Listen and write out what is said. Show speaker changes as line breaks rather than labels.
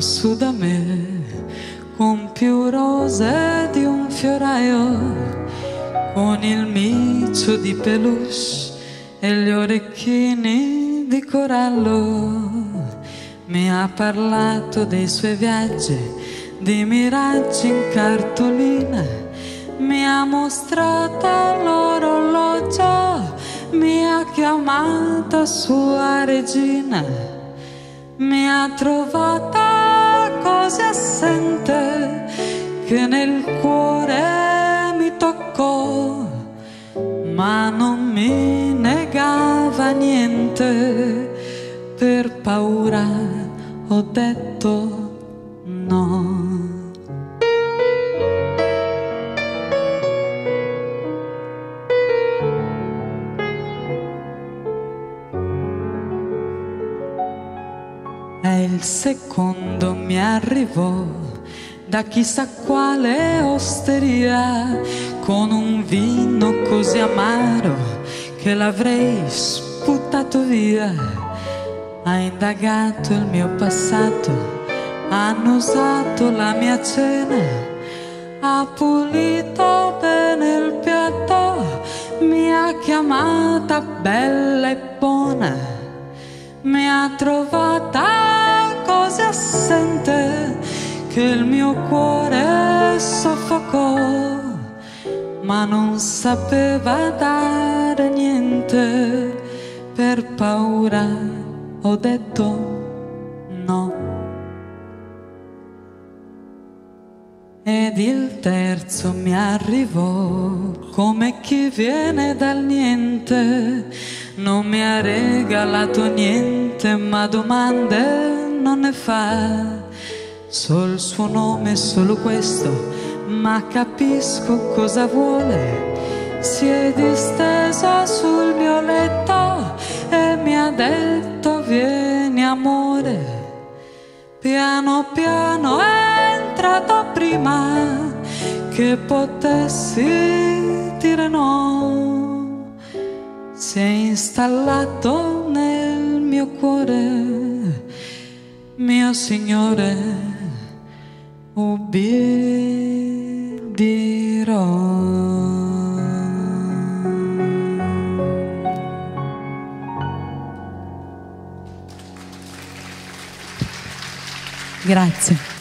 su da me con più rose di un fioraio, con il micio di peluche e gli orecchini di corallo. Mi ha parlato dei suoi viaggi, di miraggi in cartolina, mi ha mostrato l'orologio, mi ha chiamata sua regina, mi ha trovata che nel cuore mi toccò, ma non mi negava niente per paura ho detto no. E il secondo mi arrivò da chissà quale osteria con un vino così amaro che l'avrei sputato via. Ha indagato il mio passato, hanno usato la mia cena, ha pulito bene il piatto, mi ha chiamata bella e buona, mi ha trovata che il mio cuore soffocò, ma non sapeva dare niente per paura ho detto no. Ed il terzo mi arrivò come chi viene dal niente, non mi ha regalato niente, ma domande non ne fa. So il suo nome, solo questo, ma capisco cosa vuole. Si è disteso sul mio letto e mi ha detto vieni amore. Piano piano è entrato prima che potessi dire no. Si è installato nel mio cuore, mio Signore, ubbidirò. Grazie.